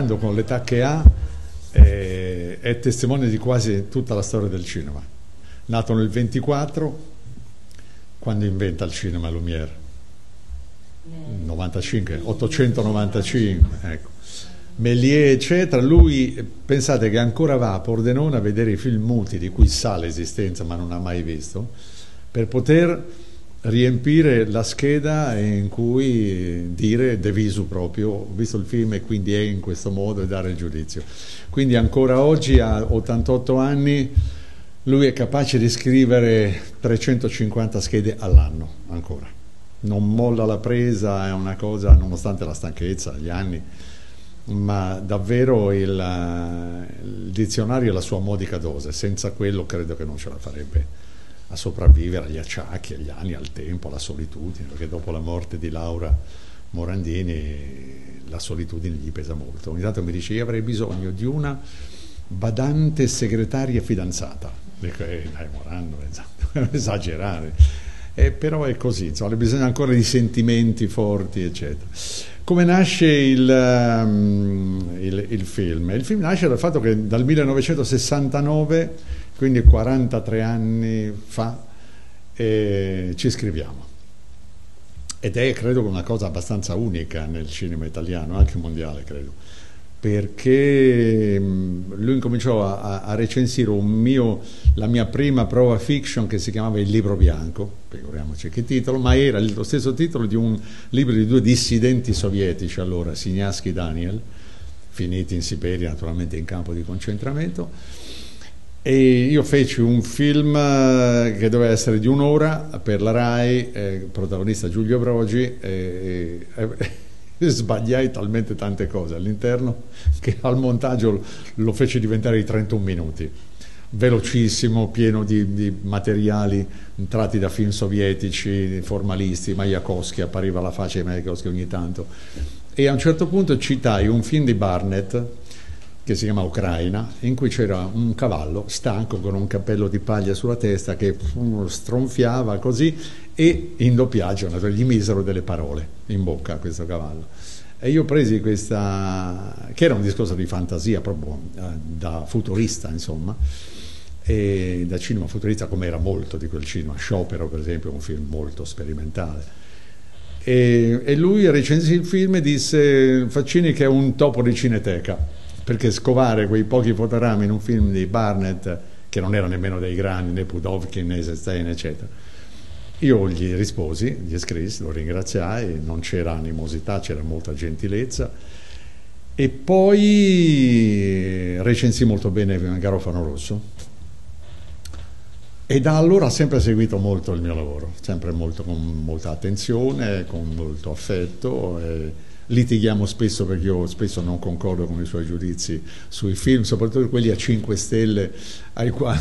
Morando con l'età che ha è, è testimone di quasi tutta la storia del cinema. Nato nel 24, quando inventa il cinema Lumière? 95, 895, ecco. Méliès, eccetera, lui, pensate che ancora va a Pordenone a vedere i film muti di cui sa l'esistenza ma non ha mai visto, per poter riempire la scheda in cui dire de visu proprio, ho visto il film e quindi è in questo modo e dare il giudizio. Quindi ancora oggi a 88 anni lui è capace di scrivere 350 schede all'anno ancora. Non molla la presa, è una cosa, nonostante la stanchezza, gli anni, ma davvero il, il dizionario è la sua modica dose, senza quello credo che non ce la farebbe a sopravvivere agli acciacchi, agli anni, al tempo, alla solitudine, perché dopo la morte di Laura Morandini la solitudine gli pesa molto. Ogni tanto mi dice io avrei bisogno di una badante segretaria fidanzata. Dico, eh, dai Morando, esagerare. Eh, però è così, insomma, bisogna ancora di sentimenti forti, eccetera. Come nasce il, um, il, il film? Il film nasce dal fatto che dal 1969 quindi 43 anni fa eh, ci scriviamo. Ed è credo una cosa abbastanza unica nel cinema italiano, anche mondiale credo, perché lui incominciò a, a recensire mio, la mia prima prova fiction che si chiamava Il libro bianco, figuriamoci che titolo, ma era lo stesso titolo di un libro di due dissidenti sovietici allora, Signaski e Daniel, finiti in Siberia naturalmente in campo di concentramento, e io feci un film eh, che doveva essere di un'ora per la RAI, eh, protagonista Giulio Brogi, e, e, e sbagliai talmente tante cose all'interno che al montaggio lo fece diventare di 31 minuti velocissimo, pieno di, di, materiali tratti da film sovietici, formalisti, Majakowski, appariva la faccia di Majakowski ogni tanto. E a un certo punto citai un film di Barnett, che si chiama Ucraina, in cui c'era un cavallo stanco con un cappello di paglia sulla testa che stronfiava così e in doppiaggio gli misero delle parole in bocca a questo cavallo. E io presi questa, che era un discorso di fantasia proprio eh, da futurista insomma, e da cinema futurista come era molto di quel cinema, Sciopero per esempio, un film molto sperimentale. E, e lui recensì il film e disse Faccini che è un topo di cineteca perché scovare quei pochi fotogrammi in un film di Barnett, che non era nemmeno dei grandi, né Pudovkin né Eisenstein, eccetera, io gli risposi, gli scrissi, lo ringraziai, non c'era animosità, c'era molta gentilezza, e poi recensì molto bene Garofano Rosso, e da allora ha sempre seguito molto il mio lavoro, sempre molto, con molta attenzione, con molto affetto. E, litighiamo spesso perché io spesso non concordo con i suoi giudizi sui film, soprattutto quelli a 5 stelle ai quali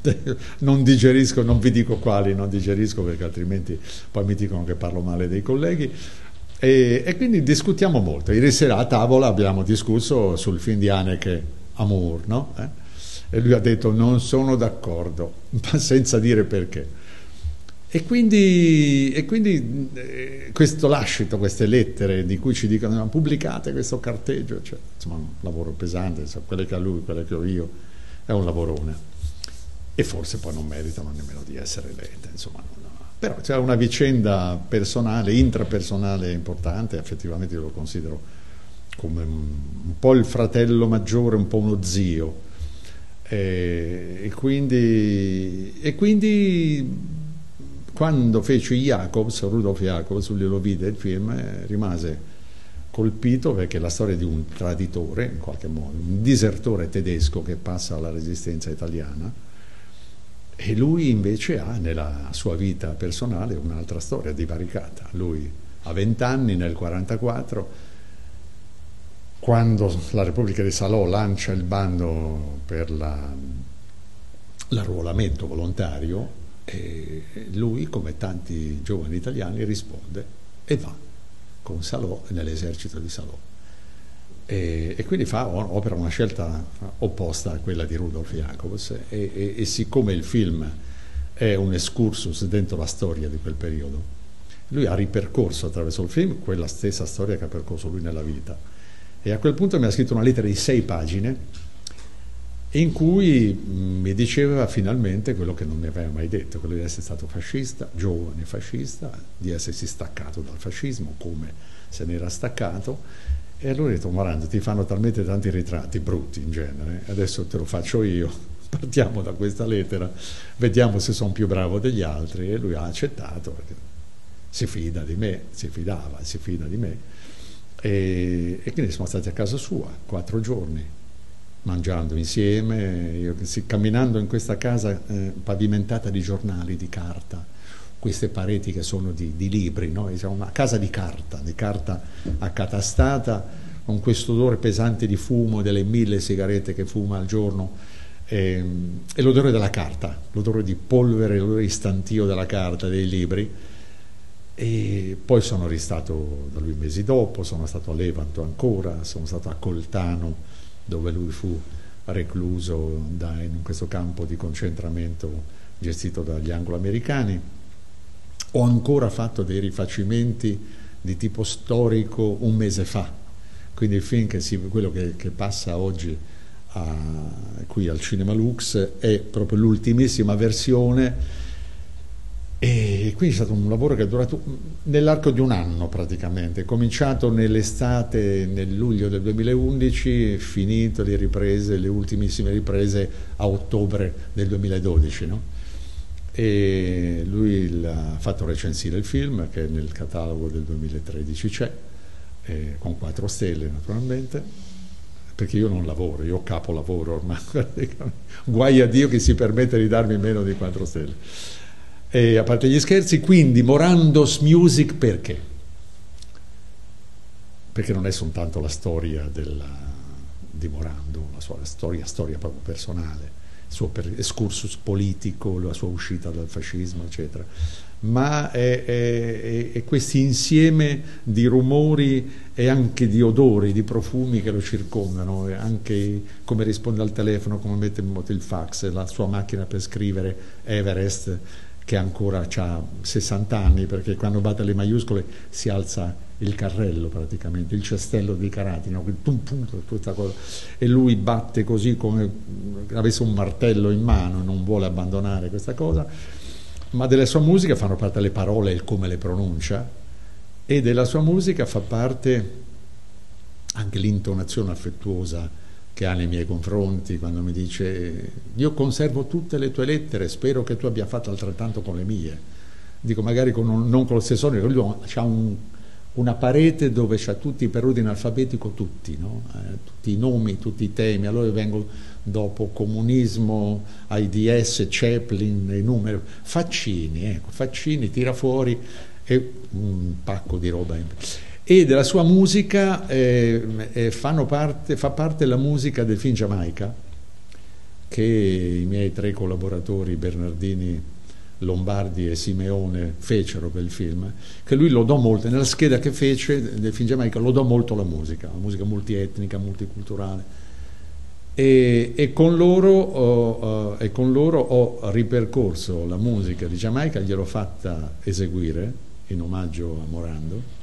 non digerisco, non vi dico quali, non digerisco perché altrimenti poi mi dicono che parlo male dei colleghi. E, e quindi discutiamo molto. Ieri sera a tavola abbiamo discusso sul film di Haneke Amour, no? Eh? E lui ha detto non sono d'accordo, ma senza dire perché. E quindi, e quindi eh, questo lascito, queste lettere di cui ci dicono pubblicate questo carteggio, cioè, insomma un lavoro pesante, insomma, quelle che ha lui, quelle che ho io, è un lavorone. E forse poi non meritano nemmeno di essere lette, insomma. No. Però c'è una vicenda personale, intrapersonale importante, effettivamente io lo considero come un, un po' il fratello maggiore, un po' uno zio. E, e quindi, e quindi quando fece Jacobs, Rudolf Jacobs, lui lo vide il film, eh, rimase colpito perché è la storia di un traditore, in qualche modo, un disertore tedesco che passa alla resistenza italiana e lui invece ha nella sua vita personale un'altra storia divaricata. Lui a 20 anni nel 1944, quando la Repubblica di Salò lancia il bando per l'arruolamento volontario, e lui, come tanti giovani italiani, risponde e va con Salò nell'esercito di Salò. E, e, quindi fa, opera una scelta opposta a quella di Rudolf Jacobs e, e, e, siccome il film è un excursus dentro la storia di quel periodo, lui ha ripercorso attraverso il film quella stessa storia che ha percorso lui nella vita E a quel punto mi ha scritto una lettera di sei pagine in cui mm, mi diceva finalmente quello che non mi aveva mai detto, quello di essere stato fascista, giovane fascista, di essersi staccato dal fascismo come se ne era staccato. E allora ho detto Morando ti fanno talmente tanti ritratti brutti in genere, adesso te lo faccio io, partiamo da questa lettera, vediamo se sono più bravo degli altri. E lui ha accettato perché si fida di me, si fidava, si fida di me. E, e quindi siamo stati a casa sua quattro giorni mangiando insieme, io, camminando in questa casa eh, pavimentata di giornali, di carta, queste pareti che sono di, di libri, no? una casa di carta, di carta accatastata, con questo odore pesante di fumo delle mille sigarette che fuma al giorno e, ehm, e l'odore della carta, l'odore di polvere, l'odore di della carta, dei libri. E poi sono ristato da lui mesi dopo, sono stato a Levanto ancora, sono stato a Coltano dove lui fu recluso da, in questo campo di concentramento gestito dagli anglo-americani. Ho ancora fatto dei rifacimenti di tipo storico un mese fa, quindi il film che si, quello che, che passa oggi a, qui al Cinema Lux è proprio l'ultimissima versione e quindi è stato un lavoro che è durato nell'arco di un anno praticamente, cominciato nell'estate, nel luglio del 2011, finito le riprese, le ultimissime riprese a ottobre del 2012. No? e lui ha fatto recensire il film che nel catalogo del 2013 c'è, eh, con quattro stelle naturalmente, perché io non lavoro, io capolavoro ormai, guai a Dio che si permette di darmi meno di quattro stelle. E a parte gli scherzi, quindi Morando's Music perché? Perché non è soltanto la storia della, di Morando, la sua storia, storia proprio personale, il suo excursus politico, la sua uscita dal fascismo, eccetera. Ma è, è, è questo insieme di rumori e anche di odori, di profumi che lo circondano, anche come risponde al telefono, come mette in moto il fax, la sua macchina per scrivere Everest, che ancora ha 60 anni, perché quando batte le maiuscole si alza il carrello praticamente, il cestello dei carati, no? e lui batte così come avesse un martello in mano, non vuole abbandonare questa cosa, ma della sua musica fanno parte le parole e il come le pronuncia e della sua musica fa parte anche l'intonazione affettuosa che ha nei miei confronti quando mi dice io conservo tutte le tue lettere, spero che tu abbia fatto altrettanto con le mie. Dico magari con un, non con lo stesso nome, lui ha un una parete dove c'ha tutti per ordine alfabetico tutti, no? eh, tutti i nomi, tutti i temi, allora io vengo dopo comunismo, AIDS, Chaplin, i numeri, Faccini, ecco, Faccini tira fuori e un pacco di roba. E della sua musica eh, eh, parte, fa parte la musica del film Giamaica, che i miei tre collaboratori Bernardini, Lombardi e Simeone fecero per il film, che lui lodò molto, nella scheda che fece del film Giamaica lodò molto la musica, la musica multietnica, multiculturale. E, e, con loro, ho, uh, e, con loro, ho, ripercorso la musica di Giamaica, gliel'ho fatta eseguire in omaggio a Morando,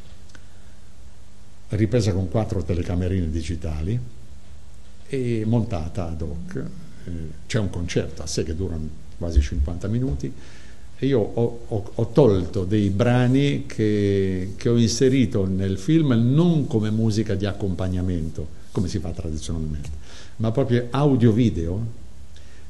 ripresa con quattro telecamerine digitali e montata ad hoc. Eh, c'è un concerto a sé che dura quasi 50 minuti io ho, ho, ho, tolto dei brani che, che, ho inserito nel film non come musica di accompagnamento, come si fa tradizionalmente, ma proprio audio-video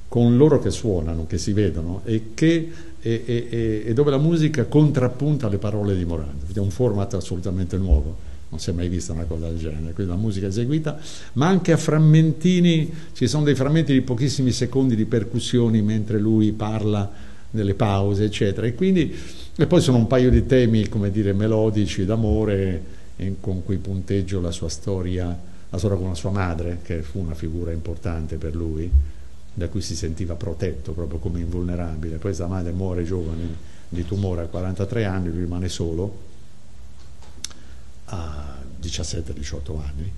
con loro che suonano, che si vedono e, che, e, e, e dove la musica contrappunta le parole di Morandi. È un format assolutamente nuovo non si è mai vista una cosa del genere, quindi la musica eseguita, ma anche a frammentini, ci sono dei frammenti di pochissimi secondi di percussioni mentre lui parla nelle pause, eccetera. E, quindi, e poi sono un paio di temi, come dire, melodici d'amore con cui punteggio la sua storia, la storia con la sua madre, che fu una figura importante per lui, da cui si sentiva protetto proprio come invulnerabile. Poi sua madre muore giovane di tumore a 43 anni, lui rimane solo a 17-18 anni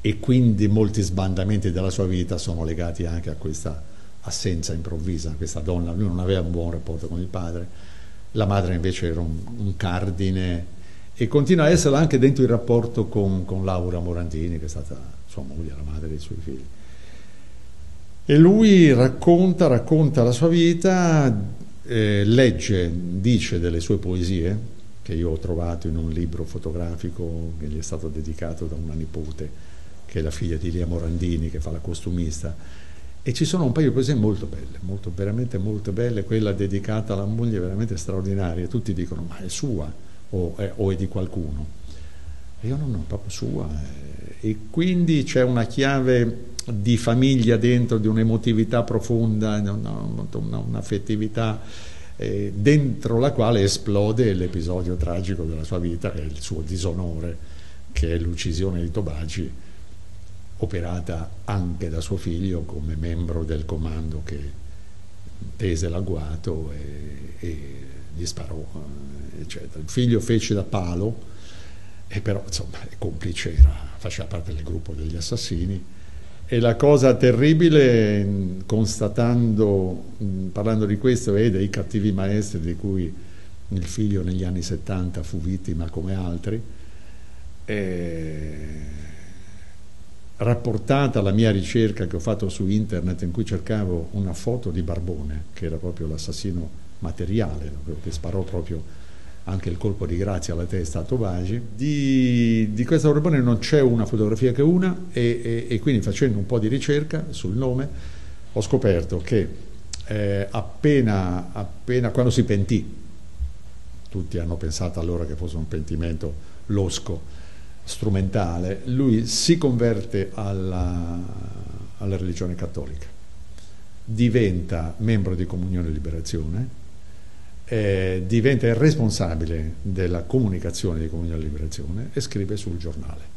e quindi molti sbandamenti della sua vita sono legati anche a questa assenza improvvisa, questa donna, lui non aveva un buon rapporto con il padre, la madre invece era un, un cardine e continua a esserlo anche dentro il rapporto con, con Laura Morandini, che è stata sua moglie, la madre dei suoi figli. E lui racconta, racconta la sua vita, eh, legge, dice delle sue poesie, che io ho trovato in un libro fotografico che gli è stato dedicato da una nipote, che è la figlia di Lia Morandini, che fa la costumista. E ci sono un paio di poesie molto belle, molto, veramente molto belle, quella dedicata alla moglie è veramente straordinaria. Tutti dicono, ma è sua o è, o è di qualcuno? E io no, no, è proprio sua. E quindi c'è una chiave di famiglia dentro, di un'emotività profonda, un'affettività. Eh, dentro la quale esplode l'episodio tragico della sua vita, che è il suo disonore, che è l'uccisione di Tobagi, operata anche da suo figlio come membro del comando che tese l'agguato e, e gli sparò, eh, eccetera. Il figlio fece da palo, e però insomma complice, era, faceva parte del gruppo degli assassini, e la cosa terribile, constatando, parlando di questo, e dei cattivi maestri di cui il figlio negli anni 70 fu vittima come altri, rapportata alla mia ricerca che ho fatto su internet in cui cercavo una foto di Barbone, che era proprio l'assassino materiale, che sparò proprio anche il colpo di grazia alla testa a Tobagi. Di, di questa Borbone non c'è una fotografia che una e, e, e, quindi facendo un po' di ricerca sul nome ho scoperto che eh, appena, appena quando si pentì, tutti hanno pensato allora che fosse un pentimento losco, strumentale, lui si converte alla, alla religione cattolica, diventa membro di Comunione e Liberazione, eh, diventa il responsabile della comunicazione di Comunione e Liberazione e scrive sul giornale.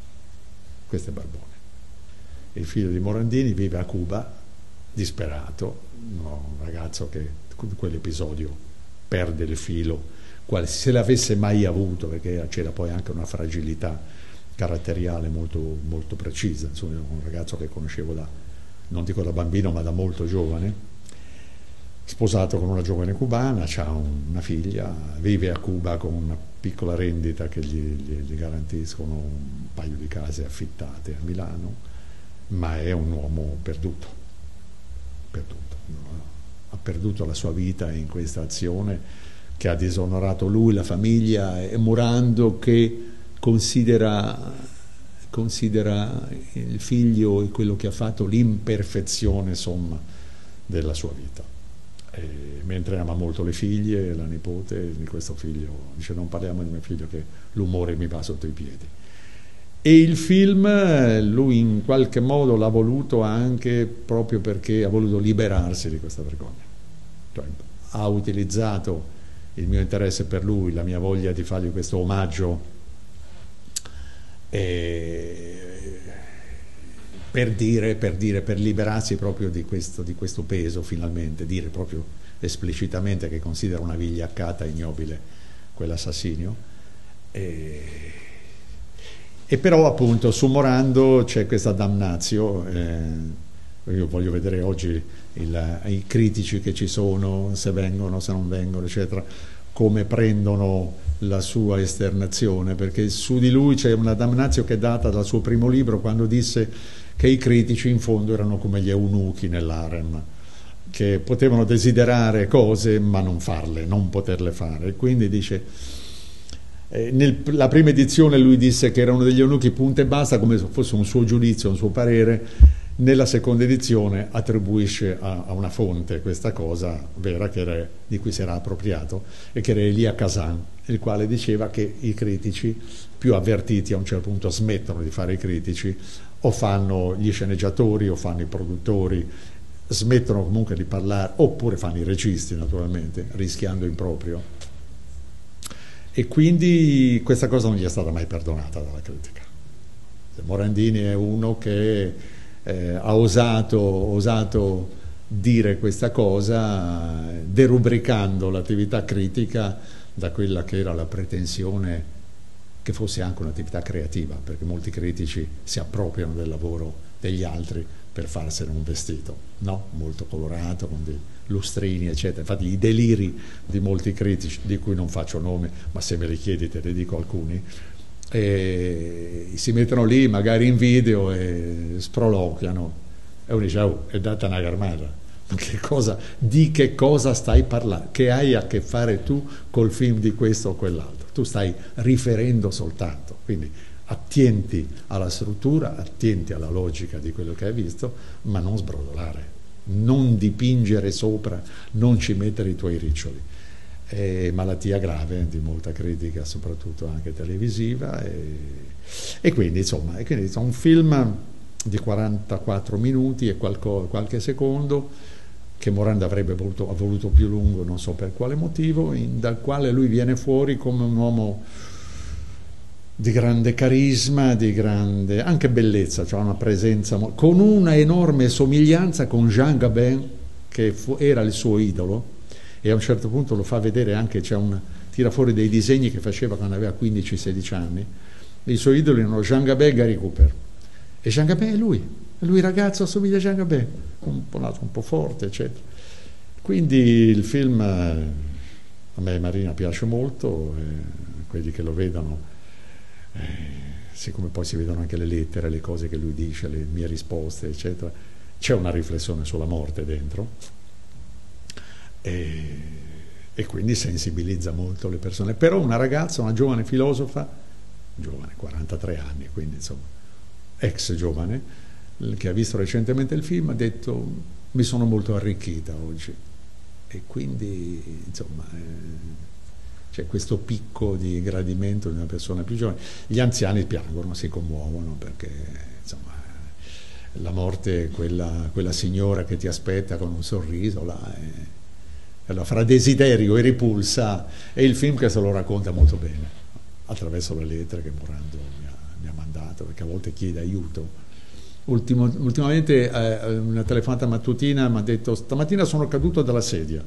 Questo è Barbone. Il figlio di Morandini vive a Cuba, disperato, no, un ragazzo che in quell'episodio perde il filo, quale, se l'avesse mai avuto, perché c'era poi anche una fragilità caratteriale molto, molto precisa, insomma un ragazzo che conoscevo da, non dico da bambino, ma da molto giovane, sposato con una giovane cubana, ha una figlia, vive a Cuba con una piccola rendita che gli, gli, gli, garantiscono un paio di case affittate a Milano, ma è un uomo perduto, perduto. ha perduto la sua vita in questa azione che ha disonorato lui, la famiglia, e Morando che considera, considera il figlio e quello che ha fatto l'imperfezione, insomma, della sua vita. E mentre ama molto le figlie, la nipote di questo figlio, dice non parliamo di mio figlio che l'umore mi va sotto i piedi. E il film lui in qualche modo l'ha voluto anche proprio perché ha voluto liberarsi di questa vergogna. Cioè, ha utilizzato il mio interesse per lui, la mia voglia di fargli questo omaggio per dire, per dire, per liberarsi proprio di questo, di questo peso finalmente, dire proprio esplicitamente che considera una vigliaccata ignobile quell'assassinio. E, e, però appunto su Morando c'è questa damnazio, eh, io voglio vedere oggi il, i critici che ci sono, se vengono, se non vengono, eccetera, come prendono la sua esternazione, perché su di lui c'è una damnazio che è data dal suo primo libro quando disse che i critici in fondo erano come gli eunuchi nell'arem, che potevano desiderare cose ma non farle, non poterle fare. Quindi dice, eh, nella prima edizione lui disse che erano degli eunuchi punto e basta, come se fosse un suo giudizio, un suo parere, nella seconda edizione attribuisce a, a una fonte questa cosa vera era, di cui si era appropriato e che era Elia Kazan, il quale diceva che i critici più avvertiti a un certo punto smettono di fare i critici o fanno gli sceneggiatori o fanno i produttori, smettono comunque di parlare, oppure fanno i registi naturalmente, rischiando in proprio. E quindi questa cosa non gli è stata mai perdonata dalla critica. Morandini è uno che eh, ha osato, osato dire questa cosa derubricando l'attività critica da quella che era la pretensione che fosse anche un'attività creativa, perché molti critici si appropriano del lavoro degli altri per farsene un vestito, no? molto colorato, con dei lustrini, eccetera. Infatti i deliri di molti critici, di cui non faccio nome, ma se me li chiedete ne dico alcuni, e si mettono lì magari in video e sproloquiano. E uno dice oh, è data una garmata. Che cosa, di che cosa stai parlando che hai a che fare tu col film di questo o quell'altro? Tu stai riferendo soltanto. Quindi attienti alla struttura attienti alla logica di quello che hai visto ma non sbrodolare. Non dipingere sopra non ci mettere i tuoi riccioli è malattia grave di molta critica, soprattutto anche televisiva. E, e quindi, insomma, è un film di 44 minuti e qualco, qualche secondo che Moranda avrebbe voluto, voluto, più lungo, non so per quale motivo, in, dal quale lui viene fuori come un uomo di grande carisma, di grande anche bellezza, cioè una presenza con una enorme somiglianza con Jean Gabin che fu, era il suo idolo e a un certo punto lo fa vedere anche, c'è un, tira fuori dei disegni che faceva quando aveva 15-16 anni, i suoi idoli erano Jean Gabin e Gary Cooper. E Jean Gabin è lui, lui ragazzo assomiglia a Jean Gabin, un po', un po' forte, eccetera. Quindi il film eh, a me Marina piace molto, eh, quelli che lo vedono, eh, siccome poi si vedono anche le lettere, le cose che lui dice, le mie risposte, eccetera, c'è una riflessione sulla morte dentro e, e quindi sensibilizza molto le persone. Però una ragazza, una giovane filosofa, giovane, 43 anni, quindi insomma, ex giovane, che ha visto recentemente il film, ha detto mi sono molto arricchita oggi. E quindi, insomma, eh, c'è questo picco di gradimento di una persona più giovane. Gli anziani piangono, si commuovono perché, insomma, la morte quella, quella signora che ti aspetta con un sorriso là. È, allora, fra desiderio e ripulsa è il film che se lo racconta molto bene, attraverso le lettere che Morando mi ha, mi ha mandato, perché a volte chiede aiuto. Ultimo, ultimamente eh, una telefonata mattutina mi ha detto stamattina sono caduto dalla sedia.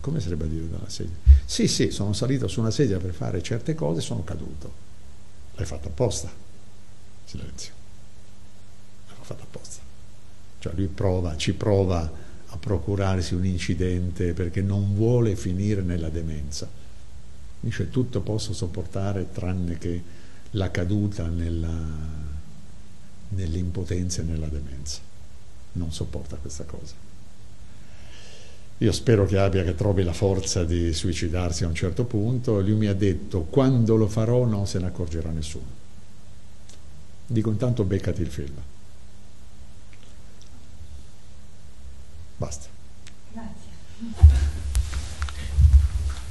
Come sarebbe a dire dalla sedia? Sì, sì, sono salito su una sedia per fare certe cose e sono caduto. L'hai fatto apposta. Silenzio. L'ho fatto apposta. Cioè lui prova, ci prova a procurarsi un incidente perché non vuole finire nella demenza. Dice tutto posso sopportare tranne che la caduta nell'impotenza e nella demenza. Non sopporta questa cosa. Io spero che abbia, che trovi la forza di suicidarsi a un certo punto. Lui mi ha detto, quando lo farò non se ne accorgerà nessuno. Dico intanto beccati il film. Basta. Grazie.